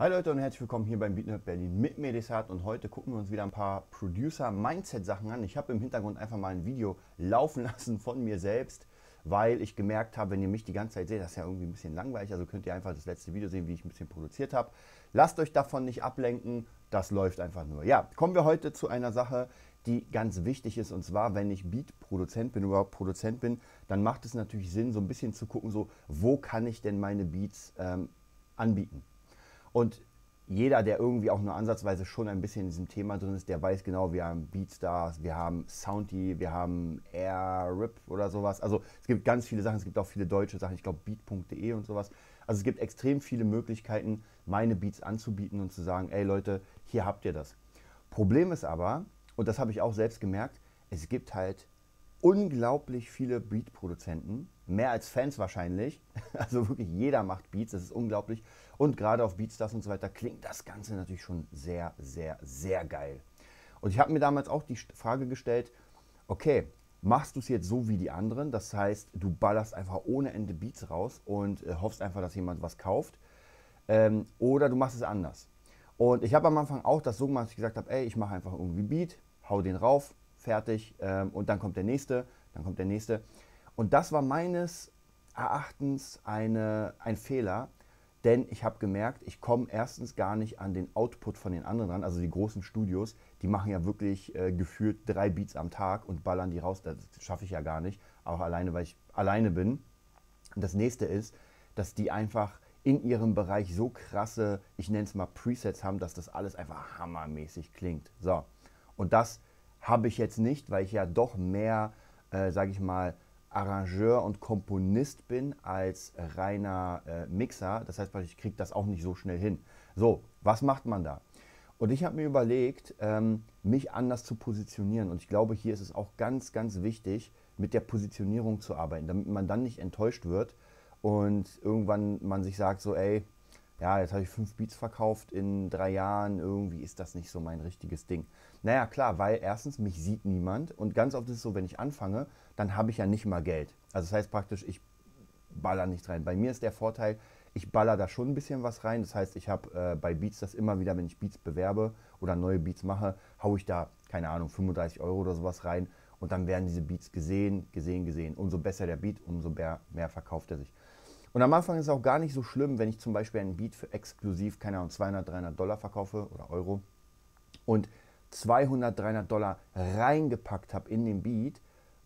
Hi Leute und herzlich willkommen hier beim BeatNerd Berlin mit Medisat und heute gucken wir uns wieder ein paar Producer-Mindset-Sachen an. Ich habe im Hintergrund einfach mal ein Video laufen lassen von mir selbst, weil ich gemerkt habe, wenn ihr mich die ganze Zeit seht, das ist ja irgendwie ein bisschen langweilig, also könnt ihr einfach das letzte Video sehen, wie ich ein bisschen produziert habe. Lasst euch davon nicht ablenken, das läuft einfach nur. Ja, kommen wir heute zu einer Sache, die ganz wichtig ist und zwar, wenn ich Beat-Produzent bin, überhaupt Produzent bin, dann macht es natürlich Sinn, so ein bisschen zu gucken, so, wo kann ich denn meine Beats ähm, anbieten. Und jeder, der irgendwie auch nur ansatzweise schon ein bisschen in diesem Thema drin ist, der weiß genau, wir haben Beatstars, wir haben Soundy, wir haben AirRip oder sowas. Also es gibt ganz viele Sachen, es gibt auch viele deutsche Sachen, ich glaube beat.de und sowas. Also es gibt extrem viele Möglichkeiten, meine Beats anzubieten und zu sagen, ey Leute, hier habt ihr das. Problem ist aber, und das habe ich auch selbst gemerkt, es gibt halt unglaublich viele Beat-Produzenten, mehr als Fans wahrscheinlich. Also wirklich jeder macht Beats, das ist unglaublich. Und gerade auf Beatstars und so weiter klingt das Ganze natürlich schon sehr, sehr, sehr geil. Und ich habe mir damals auch die Frage gestellt, okay, machst du es jetzt so wie die anderen? Das heißt, du ballerst einfach ohne Ende Beats raus und äh, hoffst einfach, dass jemand was kauft. Ähm, oder du machst es anders. Und ich habe am Anfang auch das so gemacht, dass ich gesagt habe, ey, ich mache einfach irgendwie Beat, hau den rauf, fertig ähm, und dann kommt der nächste, dann kommt der nächste. Und das war meines Erachtens eine, ein Fehler, denn ich habe gemerkt, ich komme erstens gar nicht an den Output von den anderen ran, also die großen Studios, die machen ja wirklich äh, gefühlt drei Beats am Tag und ballern die raus. Das schaffe ich ja gar nicht, auch alleine, weil ich alleine bin. Und das nächste ist, dass die einfach in ihrem Bereich so krasse, ich nenne es mal Presets haben, dass das alles einfach hammermäßig klingt. So, und das habe ich jetzt nicht, weil ich ja doch mehr, äh, sage ich mal, Arrangeur und Komponist bin als reiner äh, Mixer. Das heißt, ich kriege das auch nicht so schnell hin. So, was macht man da? Und ich habe mir überlegt, ähm, mich anders zu positionieren. Und ich glaube, hier ist es auch ganz, ganz wichtig, mit der Positionierung zu arbeiten, damit man dann nicht enttäuscht wird und irgendwann man sich sagt, so, ey, ja, jetzt habe ich fünf Beats verkauft in drei Jahren, irgendwie ist das nicht so mein richtiges Ding. Naja, klar, weil erstens mich sieht niemand und ganz oft ist es so, wenn ich anfange, dann habe ich ja nicht mal Geld. Also das heißt praktisch, ich baller nichts rein. Bei mir ist der Vorteil, ich baller da schon ein bisschen was rein. Das heißt, ich habe äh, bei Beats das immer wieder, wenn ich Beats bewerbe oder neue Beats mache, haue ich da, keine Ahnung, 35 Euro oder sowas rein und dann werden diese Beats gesehen, gesehen, gesehen. Umso besser der Beat, umso mehr, mehr verkauft er sich. Und am Anfang ist es auch gar nicht so schlimm, wenn ich zum Beispiel einen Beat für exklusiv, keine Ahnung, 200, 300 Dollar verkaufe oder Euro und 200, 300 Dollar reingepackt habe in den Beat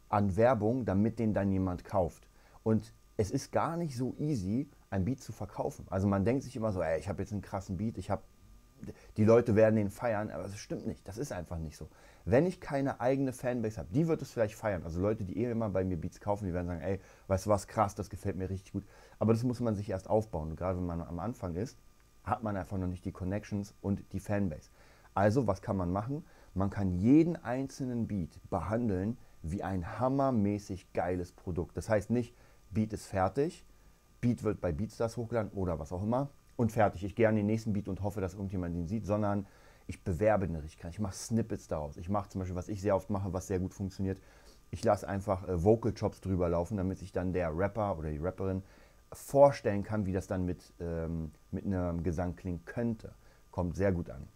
an Werbung, damit den dann jemand kauft. Und es ist gar nicht so easy, ein Beat zu verkaufen. Also man denkt sich immer so, ey, ich habe jetzt einen krassen Beat, ich habe die Leute werden den feiern, aber das stimmt nicht. Das ist einfach nicht so. Wenn ich keine eigene Fanbase habe, die wird es vielleicht feiern. Also Leute, die eh immer bei mir Beats kaufen, die werden sagen, ey, weißt du was, krass, das gefällt mir richtig gut. Aber das muss man sich erst aufbauen. Und gerade wenn man am Anfang ist, hat man einfach noch nicht die Connections und die Fanbase. Also, was kann man machen? Man kann jeden einzelnen Beat behandeln wie ein hammermäßig geiles Produkt. Das heißt nicht, Beat ist fertig, Beat wird bei Beatstars hochgeladen oder was auch immer, und fertig. Ich gehe an den nächsten Beat und hoffe, dass irgendjemand ihn sieht, sondern ich bewerbe den richtig. Ich mache Snippets daraus. Ich mache zum Beispiel, was ich sehr oft mache, was sehr gut funktioniert. Ich lasse einfach äh, Vocal Chops drüber laufen, damit sich dann der Rapper oder die Rapperin vorstellen kann, wie das dann mit, ähm, mit einem Gesang klingen könnte. Kommt sehr gut an.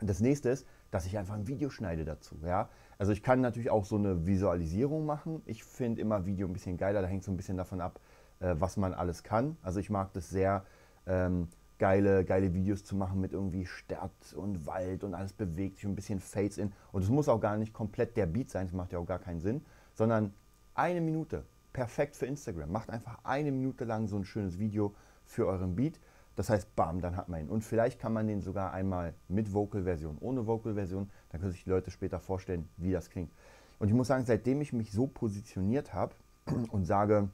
Das nächste ist, dass ich einfach ein Video schneide dazu. Ja? Also ich kann natürlich auch so eine Visualisierung machen. Ich finde immer Video ein bisschen geiler, da hängt so ein bisschen davon ab, äh, was man alles kann. Also ich mag das sehr, ähm, geile, geile Videos zu machen mit irgendwie Stadt und Wald und alles bewegt sich ein bisschen Fades in. Und es muss auch gar nicht komplett der Beat sein, das macht ja auch gar keinen Sinn, sondern eine Minute, perfekt für Instagram. Macht einfach eine Minute lang so ein schönes Video für euren Beat. Das heißt, bam, dann hat man ihn. Und vielleicht kann man den sogar einmal mit Vocal-Version, ohne Vocal-Version. Dann können sich die Leute später vorstellen, wie das klingt. Und ich muss sagen, seitdem ich mich so positioniert habe und sage,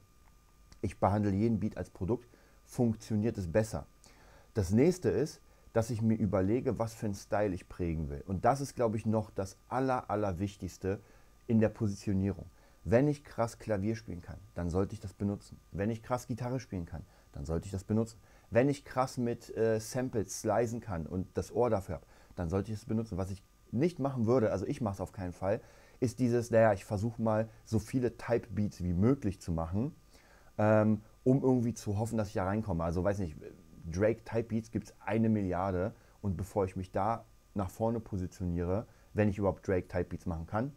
ich behandle jeden Beat als Produkt, funktioniert es besser. Das nächste ist, dass ich mir überlege, was für einen Style ich prägen will. Und das ist, glaube ich, noch das Aller, Allerwichtigste in der Positionierung. Wenn ich krass Klavier spielen kann, dann sollte ich das benutzen. Wenn ich krass Gitarre spielen kann, dann sollte ich das benutzen. Wenn ich krass mit äh, Samples slisen kann und das Ohr dafür habe, dann sollte ich es benutzen. Was ich nicht machen würde, also ich mache es auf keinen Fall, ist dieses, naja, ich versuche mal so viele Type Beats wie möglich zu machen ähm, um irgendwie zu hoffen, dass ich da reinkomme. Also weiß nicht, Drake Type Beats gibt es eine Milliarde und bevor ich mich da nach vorne positioniere, wenn ich überhaupt Drake Type Beats machen kann,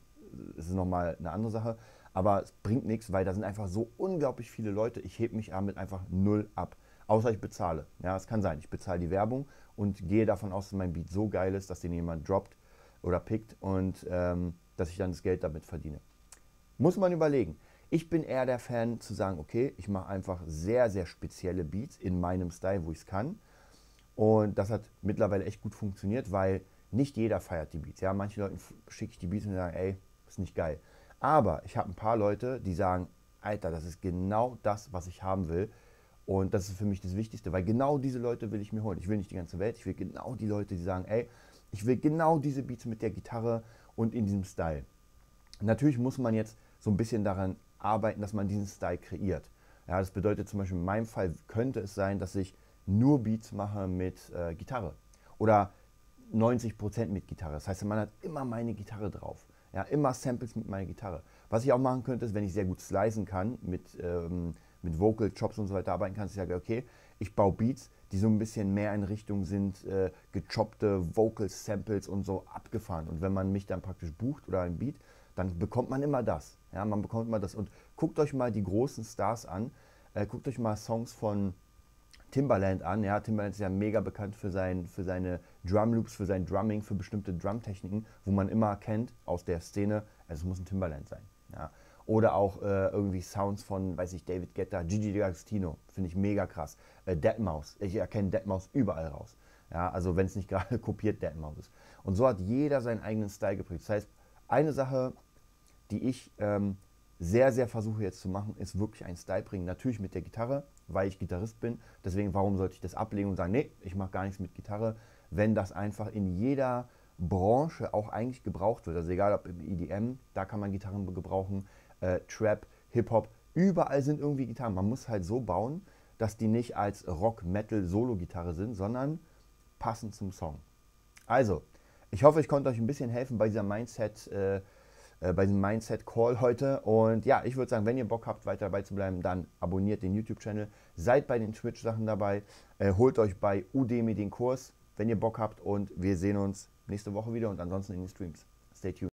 ist es nochmal eine andere Sache, aber es bringt nichts, weil da sind einfach so unglaublich viele Leute, ich hebe mich damit einfach null ab. Außer ich bezahle. Ja, es kann sein. Ich bezahle die Werbung und gehe davon aus, dass mein Beat so geil ist, dass den jemand droppt oder pickt und ähm, dass ich dann das Geld damit verdiene. Muss man überlegen. Ich bin eher der Fan zu sagen, okay, ich mache einfach sehr, sehr spezielle Beats in meinem Style, wo ich es kann. Und das hat mittlerweile echt gut funktioniert, weil nicht jeder feiert die Beats. Ja, manche Leute schicke ich die Beats und sagen, ey, ist nicht geil. Aber ich habe ein paar Leute, die sagen, Alter, das ist genau das, was ich haben will. Und das ist für mich das Wichtigste, weil genau diese Leute will ich mir holen. Ich will nicht die ganze Welt, ich will genau die Leute, die sagen, ey, ich will genau diese Beats mit der Gitarre und in diesem Style. Natürlich muss man jetzt so ein bisschen daran arbeiten, dass man diesen Style kreiert. Ja, das bedeutet zum Beispiel in meinem Fall könnte es sein, dass ich nur Beats mache mit äh, Gitarre oder 90% mit Gitarre. Das heißt, man hat immer meine Gitarre drauf. Ja, immer Samples mit meiner Gitarre. Was ich auch machen könnte, ist, wenn ich sehr gut slicen kann mit ähm, mit Vocal Chops und so weiter arbeiten kannst, ich sage, okay, ich baue Beats, die so ein bisschen mehr in Richtung sind, äh, gechoppte Vocal Samples und so abgefahren. Und wenn man mich dann praktisch bucht oder ein Beat, dann bekommt man immer das. Ja, man bekommt immer das. Und guckt euch mal die großen Stars an. Äh, guckt euch mal Songs von Timbaland an. Ja, Timbaland ist ja mega bekannt für, sein, für seine Drum Loops, für sein Drumming, für bestimmte Drum-Techniken, wo man immer kennt aus der Szene, es muss ein Timbaland sein. Ja. Oder auch äh, irgendwie Sounds von, weiß ich, David Guetta, Gigi D'Agostino. Finde ich mega krass. Äh, Deadmau5. Ich erkenne Deadmau5 überall raus. Ja, also wenn es nicht gerade kopiert Deadmau5 ist. Und so hat jeder seinen eigenen Style geprägt. Das heißt, eine Sache, die ich ähm, sehr, sehr versuche jetzt zu machen, ist wirklich einen Style bringen. Natürlich mit der Gitarre, weil ich Gitarrist bin. Deswegen, warum sollte ich das ablegen und sagen, nee, ich mache gar nichts mit Gitarre, wenn das einfach in jeder Branche auch eigentlich gebraucht wird. Also egal ob im EDM, da kann man Gitarren gebrauchen, äh, Trap, Hip-Hop, überall sind irgendwie Gitarren. Man muss halt so bauen, dass die nicht als Rock, Metal, Solo-Gitarre sind, sondern passend zum Song. Also, ich hoffe, ich konnte euch ein bisschen helfen bei dieser Mindset, äh, bei diesem Mindset-Call heute. Und ja, ich würde sagen, wenn ihr Bock habt, weiter dabei zu bleiben, dann abonniert den YouTube-Channel, seid bei den Twitch-Sachen dabei, äh, holt euch bei Udemy den Kurs, wenn ihr Bock habt. Und wir sehen uns nächste Woche wieder und ansonsten in den Streams. Stay tuned.